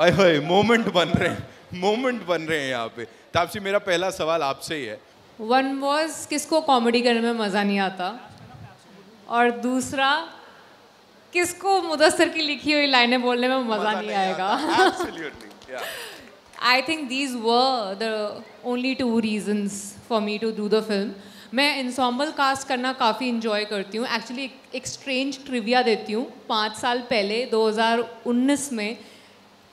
अरे मोमेंट बन रहे हैं मोमेंट बन रहे हैं यहाँ पे। तापसी मेरा पहला सवाल आपसे ही है। वन वॉज़ किसको कॉमेडी करने में मज़ा नहीं आता? और दूसरा किसको मुदस्सर की लिखी हुई लाइनें बोलने में मज़ा नहीं नहीं आएगा? I think these these were the only two reasons for me to do मैं इंसॉम्बल कास्ट करना काफ़ी इंजॉय करती हूँ। एक्चुअली एक स्ट्रेंज ट्रिविया देती हूँ। पाँच साल पहले 2019 में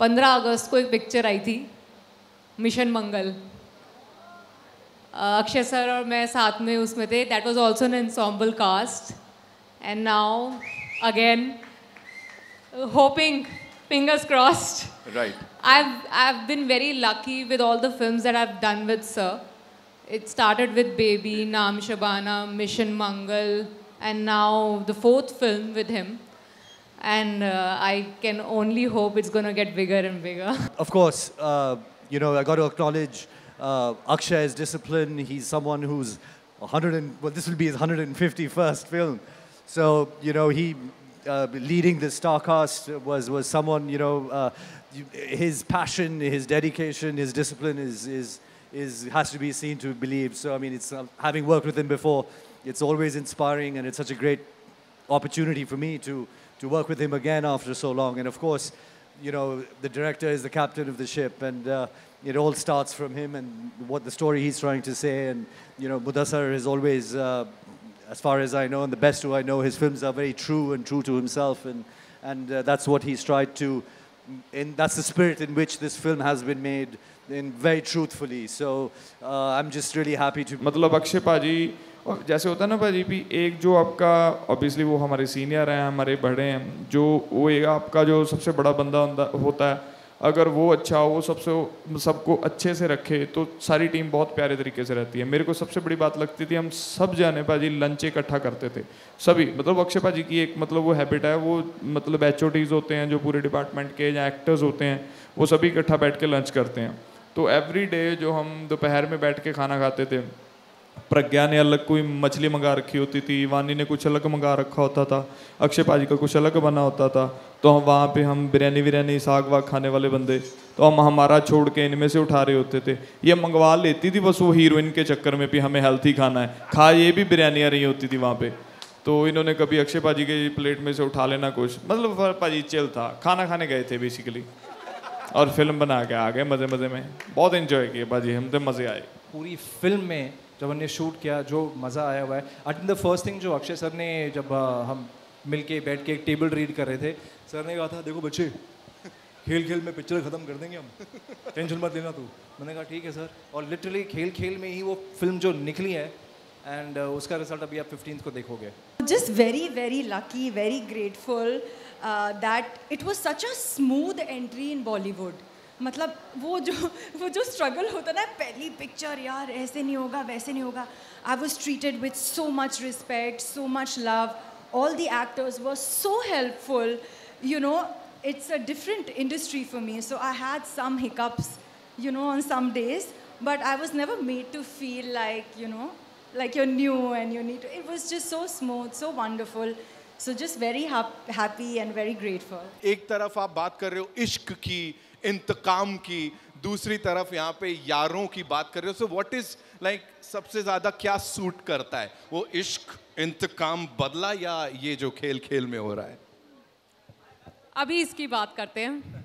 15 अगस्त को एक पिक्चर आई थी मिशन मंगल अक्षय सर और मैं साथ में उसमें थे. That was also an ensemble cast and now again hoping fingers crossed right I have been very lucky with all the films that I have done with sir it started with Baby Naam Shabana Mission Mangal and now the fourth film with him And uh, I can only hope it's going to get bigger and bigger. Of course, uh, you know, I got to acknowledge uh, Akshay's discipline. He's someone who's 100 and, well, this will be his 151st film. So, you know, he, uh, leading the star cast was, was someone, you know, uh, his passion, his dedication, his discipline is, is, is, has to be seen to believe. So, I mean, it's, um, having worked with him before, it's always inspiring and it's such a great opportunity for me to, to work with him again after so long. And of course, you know, the director is the captain of the ship, and uh, it all starts from him and what the story he's trying to say. And, you know, Mudassar is always, uh, as far as I know, and the best who I know, his films are very true and true to himself. And, and uh, that's what he's tried to, and that's the spirit in which this film has been made, in very truthfully. So uh, I'm just really happy to. Matlab और जैसे होता है ना भाजी भी एक जो आपका ऑब्वियसली वो हमारे सीनियर हैं, हमारे बड़े हैं, जो वो एक आपका जो सबसे बड़ा बंदा होता- है। अगर वो अच्छा हो, वो सबसे, सबको अच्छे से रखे तो सारी टीम बहुत प्यारे तरीके से रहती है। मेरे को सबसे बड़ी बात लगती थी, हम सब जाने भाजी लंच इकट्ठा करते थे। सभी मतलब अक्षय भाजी की एक मतलब वो हैबिट है, वो मतलब एच होते हैं, जो पूरे डिपार्टमेंट के या एक्टर्स होते हैं, वो सभी इकट्ठा बैठ के लंच करते हैं। तो एवरी डे जो हम दोपहर में बैठ के खाना खाते थे प्रज्ञा ने अलग कोई मछली मंगा रखी होती थी, वानी ने कुछ अलग मंगा रखा होता था, अक्षय पाजी का कुछ अलग बना होता था तो हम वहाँ पे हम बिरयानी विरयानी, साग वाग खाने वाले बंदे तो हम हमारा छोड़ के इनमें से उठा रहे होते थे। ये मंगवा लेती थी बस वो हीरोइन के चक्कर में भी हमें हेल्थी खाना है। खा ये भी बिरयानी आ रही होती थी वहाँ पे। तो इन्होंने कभी अक्षय पाजी के प्लेट में से उठा लेना कुछ मतलब पाजी चिल था, खाना खाने गए थे बेसिकली और फ़िल्म बना के आ गए मज़े मज़े में। बहुत इन्जॉय किए बाजी हम तो मज़े आए। पूरी फ़िल्म में जब हमने शूट किया जो मज़ा आया हुआ है। I think the first thing जो अक्षय सर ने जब अ, हम मिल के बैठ के एक टेबल रीड कर रहे थे सर ने कहा था देखो बच्चे खेल खेल में पिक्चर ख़त्म कर देंगे हम। टेंशन मत लेना तू। मैंने कहा ठीक है सर और लिटरली खेल खेल में ही वो फ़िल्म जो निकली है एंड uh, उसका रिज़ल्ट अभी आप फिफ्टीन को देखोगे। Just very very lucky very grateful uh, it was such a smooth entry in bollywood. मतलब वो जो वो जो स्ट्रगल होता ना, पहली पिक्चर यार, ऐसे नहीं होगा, वैसे नहीं होगा। I was treated with so much respect so much love all the actors were so helpful you know it's a different industry for me so I had some hiccups you know on some days but I was never made to feel like you know like you're new and you need it was just so smooth so wonderful so just very happy and very grateful एक तरफ़ आप बात कर रहे हो इश्क की इंतकाम की, दूसरी तरफ़ यहाँ पे यारों की बात कर रहे हो। सो व्हाट इज़ लाइक सबसे ज़्यादा क्या सूट करता है? वो इश्क, इंतकाम बदला या ये जो खेल खेल में हो रहा है? अभी इसकी बात करते हैं।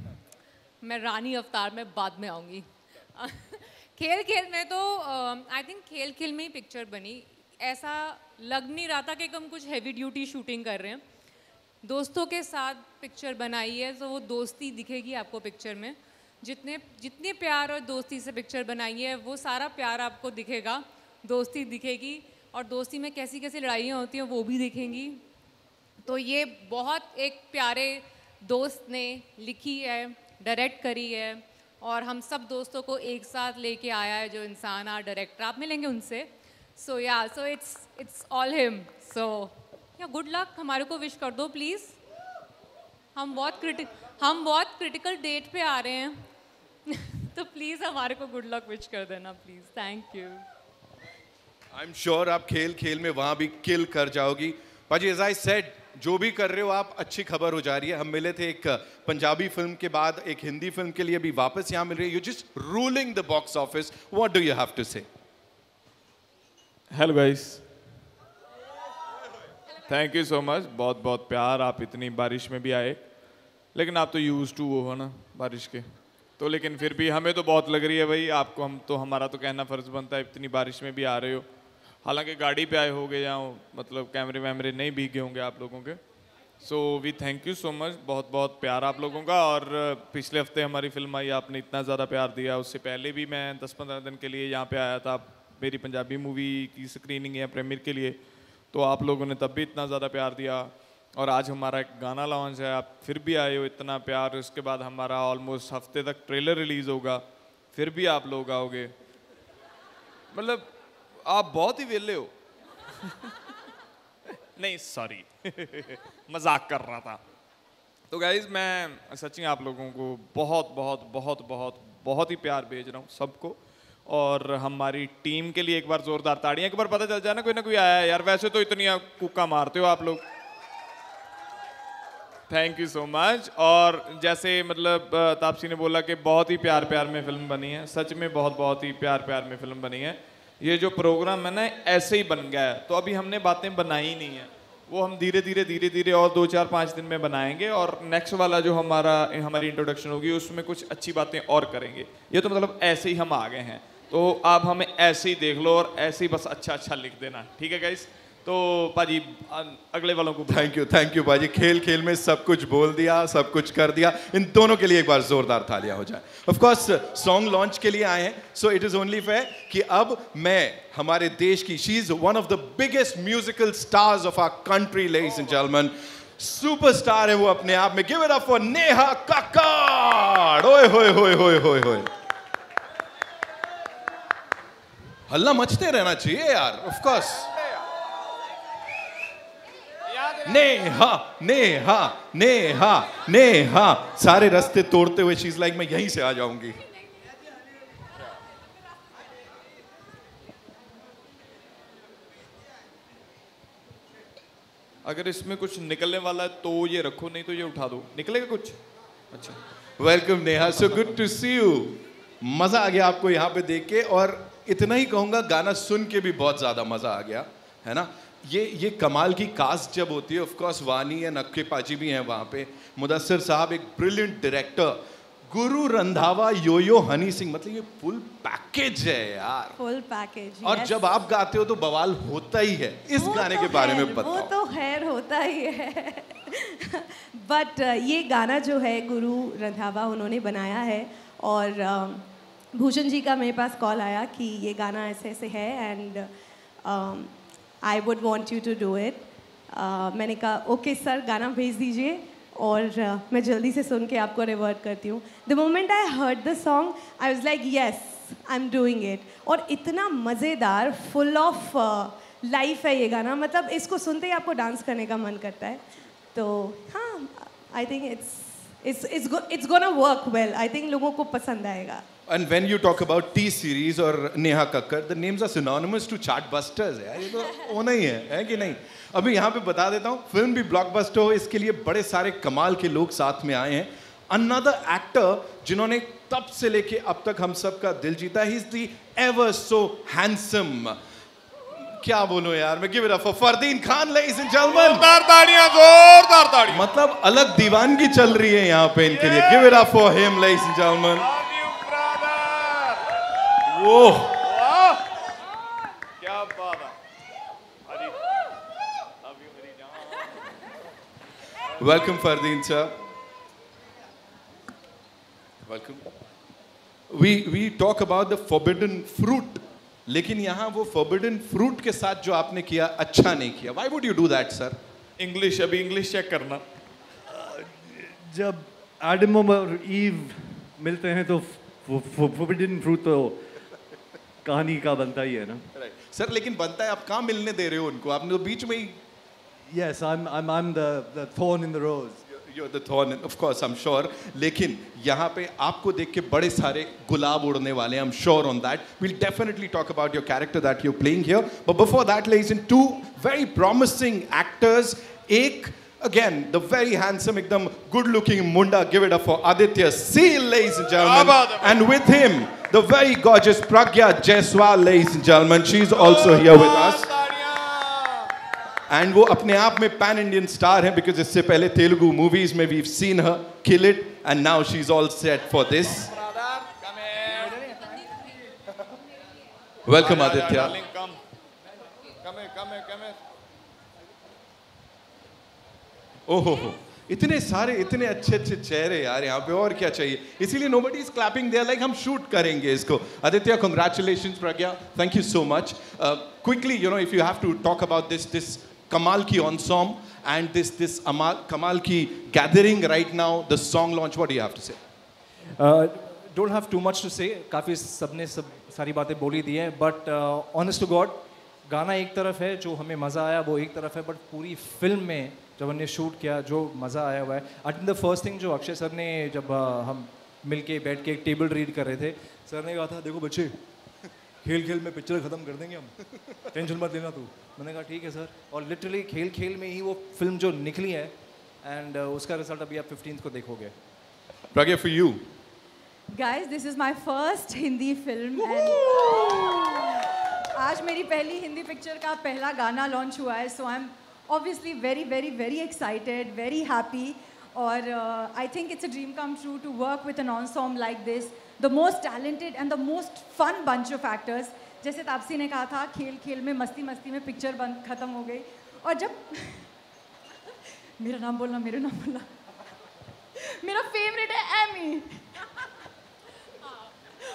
मैं रानी अवतार में बाद में आऊँगी। खेल खेल में तो आई थिंक खेल खेल में ही पिक्चर बनी। ऐसा लग नहीं रहा था कि हम कुछ हैवी ड्यूटी शूटिंग कर रहे हैं। दोस्तों के साथ पिक्चर बनाई है तो वो दोस्ती दिखेगी आपको पिक्चर में। जितने जितने प्यार और दोस्ती से पिक्चर बनाई है, वो सारा प्यार आपको दिखेगा। दोस्ती दिखेगी और दोस्ती में कैसी कैसी लड़ाइयाँ होती हैं, वो भी दिखेंगी। तो ये बहुत एक प्यारे दोस्त ने लिखी है डायरेक्ट करी है और हम सब दोस्तों को एक साथ लेके आया है जो इंसान आ डायरेक्टर आप मिलेंगे उनसे। So yeah so it's it's all him so yeah good luck हमारे को विश कर दो प्लीज़ हम बहुत क्रिटिक हम बहुत क्रिटिकल डेट पे आ रहे हैं। तो प्लीज़ हमारे को गुड लक विश कर देना please thank you I am sure आप खेल खेल में वहाँ भी किल कर जाओगी। पाजी एज आई सेड जो भी कर रहे हो आप अच्छी खबर हो जा रही है। हम मिले थे एक पंजाबी फ़िल्म के बाद एक हिंदी फ़िल्म के लिए भी वापस यहाँ मिल रही है। You just ruling the box office what do you have to say hello guys thank you so much बहुत बहुत प्यार। आप इतनी बारिश में भी आए। लेकिन आप तो यूज़ टू वो हो ना, बारिश के। तो लेकिन फिर भी हमें तो बहुत लग रही है भाई, आपको हम तो हमारा तो कहना फ़र्ज़ बनता है, इतनी बारिश में भी आ रहे हो। हालाँकि गाड़ी पे आए होगे या मतलब कैमरे वैमरे नहीं भीगे होंगे आप लोगों के। So we thank you so much बहुत बहुत प्यार आप लोगों का। और पिछले हफ़्ते हमारी फ़िल्म आई, आपने इतना ज़्यादा प्यार दिया। उससे पहले भी मैं दस पंद्रह दिन के लिए यहाँ पे आया था। मेरी पंजाबी मूवी की स्क्रीनिंग है प्रीमियर के लिए। तो आप लोगों ने तब भी इतना ज़्यादा प्यार दिया और आज हमारा एक गाना लॉन्च है, आप फिर भी आए हो इतना प्यार, उसके बाद हमारा ऑलमोस्ट हफ़्ते तक ट्रेलर रिलीज़ होगा, फिर भी आप लोग आओगे। मतलब आप बहुत ही वेले हो। नहीं सॉरी मज़ाक कर रहा था। तो गाइज़ मैं सच्ची आप लोगों को बहुत बहुत बहुत बहुत बहुत ही प्यार भेज रहा हूँ सबको। और हमारी टीम के लिए एक बार जोरदार ताड़ियाँ, एक बार पता चल जाए ना, कोई ना कोई आया यार, वैसे तो इतनी कुक्का मारते हो आप लोग। थैंक यू सो मच और जैसे मतलब तापसी ने बोला कि बहुत ही प्यार प्यार में फ़िल्म बनी है। सच में बहुत बहुत ही प्यार प्यार में फ़िल्म बनी है। ये जो प्रोग्राम है ना, ऐसे ही बन गया है। तो अभी हमने बातें बनाई नहीं है। वो हम धीरे धीरे धीरे धीरे और दो चार पाँच दिन में बनाएँगे और नेक्स्ट वाला जो हमारा, हमारी इंट्रोडक्शन होगी, उसमें कुछ अच्छी बातें और करेंगे। ये तो मतलब ऐसे ही हम आ गए हैं। तो आप हमें ऐसे ही देख लो और ऐसे ही बस अच्छा अच्छा लिख देना। ठीक है गाइस तो पाजी अगले वालों को थैंक यू थैंक यू पाजी। खेल खेल में सब कुछ बोल दिया, सब कुछ कर दिया। इन दोनों के लिए एक बार जोरदार तालियाँ हो जाए। ऑफ़ कोर्स सॉन्ग लॉन्च के लिए आए हैं। So it is only fair कि अब मैं, हमारे देश की she is one of the biggest musical stars of our country ladies and gentleman superstar है वो अपने आप में। Give it up for Neha Kakkar ओए, होए होए होए होए होए। हल्ला मचते रहना चाहिए यार ऑफ़ कोर्स नेहा नेहा नेहा नेहा। सारे रास्ते तोड़ते हुए चीज़ लाइक मैं यहीं से आ जाऊँगी. अगर इसमें कुछ निकलने वाला है तो ये रखो नहीं तो ये उठा दो। निकलेगा कुछ? अच्छा। Welcome Neha. So good to see you मज़ा आ गया आपको यहाँ पे देख के और इतना ही कहूँगा गाना सुन के भी बहुत ज़्यादा मज़ा आ गया है ना? ये ये कमाल की कास्ट जब होती है ऑफकोर्स वानी है नक्के पाजी भी हैं वहाँ पे। मुदस्सर साहब एक ब्रिलियंट डायरेक्टर गुरु रंधावा यो यो हनी सिंह मतलब ये फुल पैकेज है यार। फुल पैकेज और जब आप गाते हो तो बवाल होता ही है इस गाने तो के बारे में बताओ। वो तो खैर होता ही है। बट uh, ये गाना जो है गुरु रंधावा उन्होंने बनाया है और uh, भूषण जी का मेरे पास कॉल आया कि ये गाना ऐसे ऐसे है and I would want you to do it मैंने कहा ओके सर गाना भेज दीजिए और uh, मैं जल्दी से सुन के आपको रिवर्ट करती हूँ. The moment I heard the song I was like yes I am doing it और इतना मज़ेदार फुल ऑफ़ लाइफ है ये गाना। मतलब इसको सुनते ही आपको डांस करने का मन करता है। तो हाँ I think it's it's it's it's gonna work well. I लोगों को पसंद आएगा. And when you talk about T series और Neha Kakkar, the names are synonymous to chartbusters है? ये तो होना ही है है कि नहीं? अभी यहाँ पे बता देता हूँ फ़िल्म भी ब्लॉकबस्टर हो इसके लिए बड़े सारे कमाल के लोग साथ में आए हैं। अनदर एक्टर जिन्होंने तब से लेके अब तक हम सब का दिल जीता he is the ever so handsome क्या बोलूँ यार मैं give it up for Fardeen Khan ladies and gentleman जोरदार ताड़ियाँ जोरदार ताड़ियाँ। मतलब अलग दीवानगी चल रही है यहाँ पे इनके लिए। Give it up for him ladies and gentleman वो क्या बात है। अरे लव यू मेरी जान। Welcome Fardeen sir welcome we we talk about the forbidden fruit लेकिन यहाँ वो फॉरबिडन फ्रूट के साथ जो आपने किया अच्छा नहीं किया। Why would you do that sir English अभी इंग्लिश चेक करना। जब एडम और ईव मिलते हैं तो फॉरबिडन फ्रूट तो कहानी का बनता ही है ना। Sir right. लेकिन बनता है आप कहाँ मिलने दे रहे हो उनको? आपने तो बीच में ही yes I I am the the in the rose you the thorn of course I am sure लेकिन यहाँ पे आपको देख के बड़े सारे गुलाब उड़ने वाले I am sure on that will definitely talk about your character that you playing here but before that Lay's in two very promising actors एक अगेन द वेरी हैंडसम एकदम good looking Munda give it up for Aditya Seal and with him the very gorgeous Pragya Jaiswal, ladies and gentlemen. She's also here with us. And वो अपने आप में pan Indian star है because इससे पहले Telugu movies में we seen her kill it and now she is all set for this welcome Aditya ओहो हो इतने सारे इतने अच्छे अच्छे चेहरे यार यहाँ पे और क्या चाहिए इसीलिए nobody is clapping there like हम शूट करेंगे इसको Aditya congratulation Pragya thank you so much quickly you know if you have to talk about this this कमाल की this this Amal, Kamal ki gathering right now, the song launch. What do you have to say? Uh, don't have too much to say. काफ़ी सबने सब सारी बातें बोली दी हैं but honest to God गाना एक तरफ़ है जो हमें मज़ा आया वो एक तरफ़ है बट पूरी फ़िल्म में जब हमने शूट किया जो मज़ा आया हुआ है। I think the first thing जो अक्षय सर ने जब हम मिल के बैठ के एक टेबल रीड कर रहे थे सर ने कहा था देखो बच्चे खेल खेल में पिक्चर ख़त्म कर देंगे हम। टेंशन मत लेना तू। मैंने कहा ठीक है सर। और लिटरली खेल खेल में ही वो फ़िल्म जो निकली है एंड uh, उसका रिज़ल्ट अभी आप फिफ्टीन को देखोगे। Pragya for you guys this is my first Hindi film आज मेरी पहली हिंदी पिक्चर का पहला गाना लॉन्च हुआ है so I am obviously very very very excited very happy और I think it's a dream come true to work with an on like this the most talented and the most fun bunch of actors जैसे तापसी ने कहा था खेल खेल में मस्ती मस्ती में पिक्चर बंद खत्म हो गई। और जब मेरा नाम बोलना मेरा नाम बोलना। मेरा फेवरेट है एमी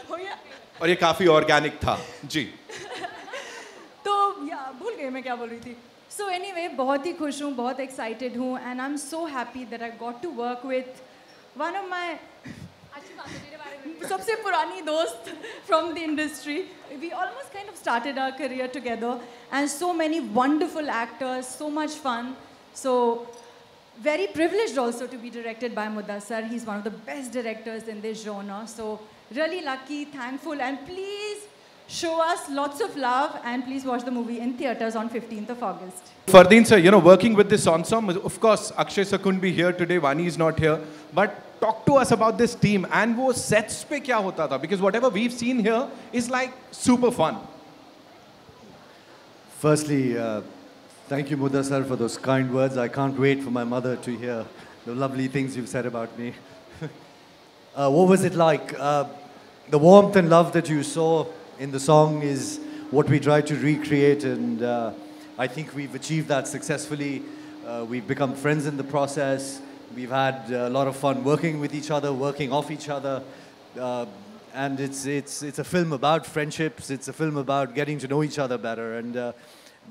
हो गया। और ये काफ़ी ऑर्गेनिक था। जी। तो या भूल गई मैं क्या बोल रही थी। सो एनी anyway, बहुत ही खुश हूँ बहुत एक्साइटेड हूँ and I am so happy that I got to work with one of my सबसे पुरानी दोस्त from the industry. We almost kind of started our career together and so many wonderful actors, so much fun. So very privileged also to be directed by Mudassar. He's one of the best directors in this genre. So really lucky, thankful and please show us lots of love and please watch the movie in theaters on 15th of August. Fardeen sir, you know, working with this ensemble, of course, Akshay sir couldn't be here today, Vani is not here, but talk to us about this team and wo sets pe kya hota tha? Because whatever we've seen here is like super fun. Firstly uh, thank you Muda sir for those kind words. I can't wait for my mother to hear the lovely things you've said about me. Uh, what was it like? Uh, the warmth and love that you saw in the song is what we try to recreate and uh, i think we've achieved that successfully uh, we've become friends in the process We've had a lot of fun working with each other, working off each other. Uh, and it's, it's, it's a film about friendships. It's a film about getting to know each other better. And uh,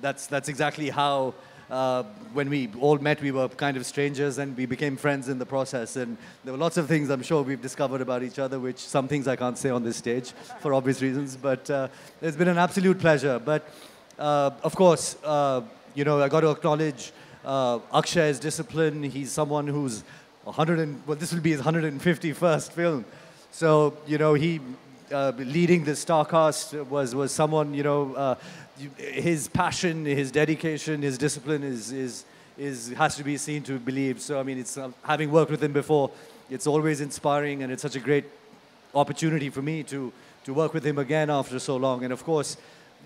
that's, that's exactly how, uh, when we all met, we were kind of strangers and we became friends in the process. And there were lots of things I'm sure we've discovered about each other, which some things I can't say on this stage for obvious reasons. But uh, it's been an absolute pleasure. But uh, of course, uh, you know, I got to acknowledge uh, Akshay's discipline. He's someone who's 100 and, well, this will be his 151st film. So, you know, he uh, leading the star cast was, was someone, you know, uh, his passion, his dedication, his discipline is, is, is, has to be seen to believe. So, I mean, it's, uh, having worked with him before, it's always inspiring and it's such a great opportunity for me to, to work with him again after so long. And of course,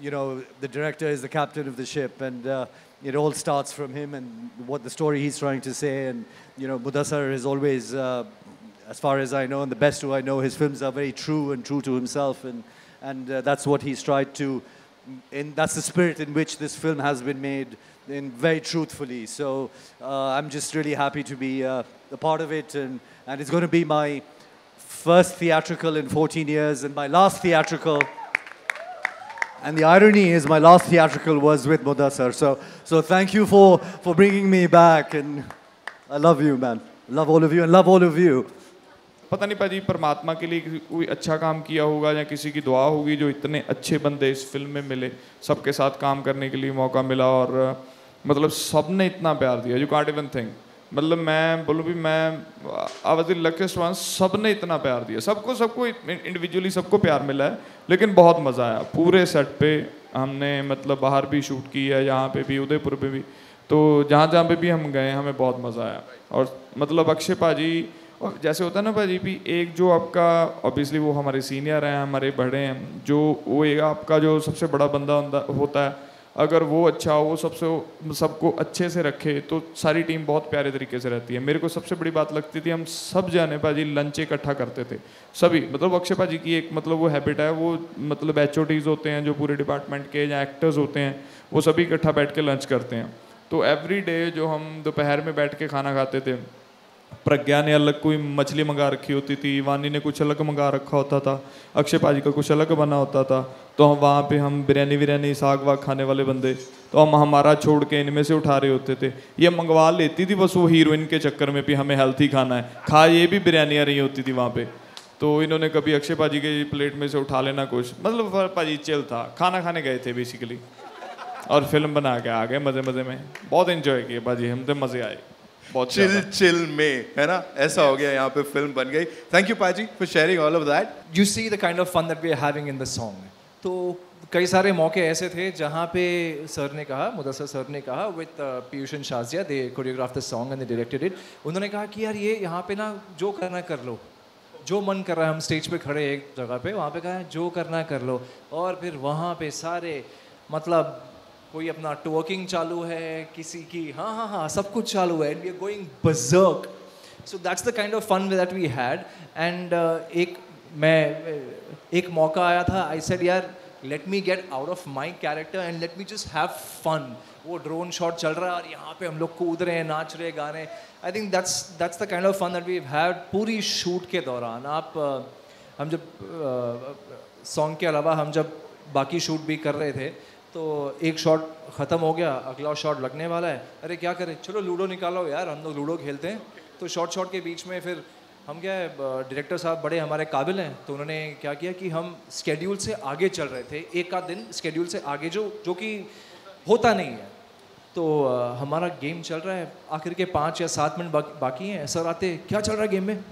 you know, the director is the captain of the ship and uh, it all starts from him and what the story he's trying to say. And, you know, Mudassar is always, uh, as far as I know, and the best who I know, his films are very true and true to himself. And, and uh, that's what he's tried to, and that's the spirit in which this film has been made in very truthfully. So uh, I'm just really happy to be uh, a part of it. And, and it's going to be my first theatrical in 14 years and my last theatrical. And the irony is my last theatrical was with Mudassar. So, so thank you for, for bringing me back. And I love you, man. Love all of you and love all of you. पता नहीं पाजी परमात्मा के लिए कोई अच्छा काम किया होगा या किसी की दुआ होगी जो इतने अच्छे बंदे इस फ़िल्म में मिले। सबके साथ काम करने के लिए मौका मिला और मतलब सबने इतना प्यार दिया। यू कांट इवन थिंक मतलब मैं बोलूँ भी मैं, आवाज़ लकीस्ट वन सबने इतना प्यार दिया। सबको सबको इंडिविजुअली सबको प्यार मिला है, लेकिन बहुत मज़ा आया। पूरे सेट पे हमने मतलब बाहर भी शूट की है, यहाँ पे भी, उदयपुर पे भी। तो जहाँ जहाँ पे भी हम गए, हमें बहुत मज़ा आया। और मतलब अक्षय पाजी और जैसे होता है ना भाजी भी एक जो आपका ऑब्वियसली वो हमारे सीनियर हैं, हमारे बड़े हैं, जो वो एक आपका जो सबसे बड़ा बंदा होता है, अगर वो अच्छा हो, वो सबसे, सबको अच्छे से रखे तो सारी टीम बहुत प्यारे तरीके से रहती है। मेरे को सबसे बड़ी बात लगती थी, हम सब जाने पाजी लंच इकट्ठा करते थे। सभी मतलब अक्षय भाजी की एक मतलब वो हैबिट है, वो मतलब एच होते हैं, जो पूरे डिपार्टमेंट के या एक्टर्स होते हैं, वो सभी इकट्ठा बैठ के लंच करते हैं। तो एवरी डे जो हम दोपहर में बैठ के खाना खाते थे प्रज्ञा ने अलग कोई मछली मंगा रखी होती थी, वानी ने कुछ अलग मंगा रखा होता था, अक्षय पाजी का कुछ अलग बना होता था तो हम वहाँ पे हम बिरयानी विरयानी, साग वाग खाने वाले बंदे तो हम हमारा छोड़ के इनमें से उठा रहे होते थे। ये मंगवा लेती थी बस वो हीरोइन के चक्कर में भी हमें हेल्थी खाना है, खा, ये भी बिरयानियाँ रही होती थी वहाँ पे। तो इन्होंने कभी अक्षय पाजी के प्लेट में से उठा लेना कुछ मतलब पाजी चिल था, खाना खाने गए थे बेसिकली और फ़िल्म बना के आ गए मज़े मज़े में। बहुत इन्जॉय किए पाजी हम तो मज़े आए। बहुत चिल चिल में है ना? ऐसा yes. हो गया यहाँ पे फ़िल्म बन गई। थैंक यू पाजी for sharing all of that you see the kind of fun that we are having in the song तो कई सारे मौके ऐसे थे जहाँ पे सर ने कहा मुदसर सर ने कहा with पीयूषन Shazia they choreograph the song and they directed it उन्होंने कहा कि यार ये यहाँ पे ना जो करना कर लो। जो मन कर रहा है हम स्टेज पे खड़े एक जगह पे वहाँ पे कहा जो करना कर लो। और फिर वहाँ पे सारे मतलब कोई अपना टवर्किंग चालू है किसी की हाँ हाँ हाँ सब कुछ चालू है and we are going berserk so that's the kind of fun that we had and एक मैं एक मौका आया था आई सेड यार let me get out of my character and let me just have fun वो ड्रोन शॉट चल रहा है और यहाँ पे हम लोग कूद रहे हैं नाच रहे गा रहे I think that's that's the kind of fun that we had पूरी शूट के दौरान. आप uh, हम जब सॉन्ग uh, के अलावा हम जब बाकी शूट भी कर रहे थे तो एक शॉट ख़त्म हो गया, अगला शॉट लगने वाला है। अरे, क्या करें? चलो, लूडो निकालो यार, हम लोग लूडो खेलते हैं। तो शॉर्ट शॉट के बीच में फिर हम क्या है डायरेक्टर साहब बड़े हमारे काबिल हैं। तो उन्होंने क्या किया कि हम स्केड्यूल से आगे चल रहे थे। एक आध दिन स्केड्यूल से आगे जो जो कि होता नहीं है। तो हमारा गेम चल रहा है। आखिर के पाँच या सात मिनट बाकी हैं। सर आते क्या चल रहा है गेम में?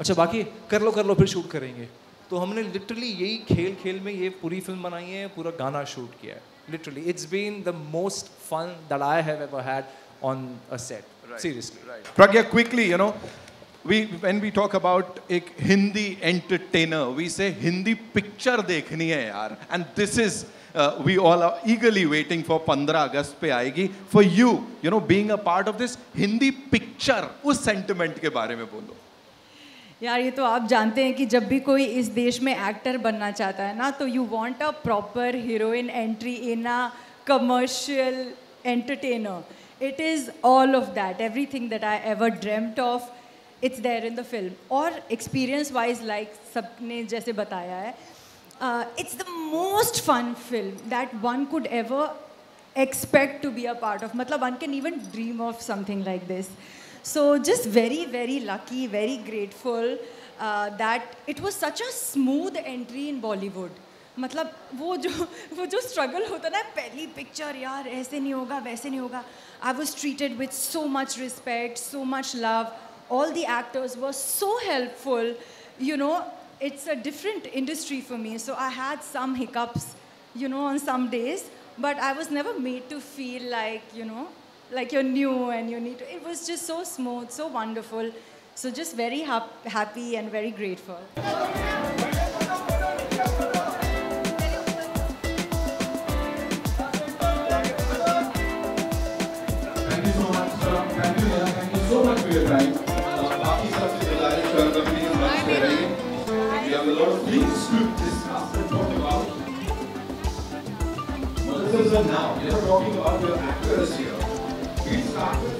अच्छा बाकी कर लो कर लो, फिर शूट करेंगे। तो हमने लिटरली यही खेल खेल में ये पूरी फ़िल्म बनाई है, पूरा गाना शूट किया है। literally it's been the most fun that I have ever had on a set seriously Pragya quickly you know we when we talk about एक Hindi entertainer we say Hindi picture देखनी है यार and this is uh, we all are eagerly waiting for 15 अगस्त पे आएगी for you you know being a part of this Hindi picture उस sentiment के बारे में बोलो यार, ये तो आप जानते हैं कि जब भी कोई इस देश में एक्टर बनना चाहता है ना तो you want a proper heroine entry in a commercial entertainer it is all of that everything that I ever dreamt of it's there in the film और एक्सपीरियंस वाइज लाइक सबने जैसे बताया है it's the most fun film that one could ever expect to be a part of मतलब one can even dream of something like this. so just very very lucky very grateful uh, that it was such a smooth entry in bollywood मतलब वो जो वो जो struggle होता ना पहली picture यार ऐसे नहीं होगा वैसे नहीं होगा I was treated with so much respect so much love all the actors were so helpful. You know, it's a different industry for me, so I had some hiccups, you know, on some days, but I was never made to feel like, you know, like you're new and you need to. It was just so smooth, so wonderful. So just very hap- happy and very grateful. Thank you so much, sir. Thank you, thank you so much for your time. We have a lot of things to discuss and talk about. Well, now, we are talking about your actors Peace.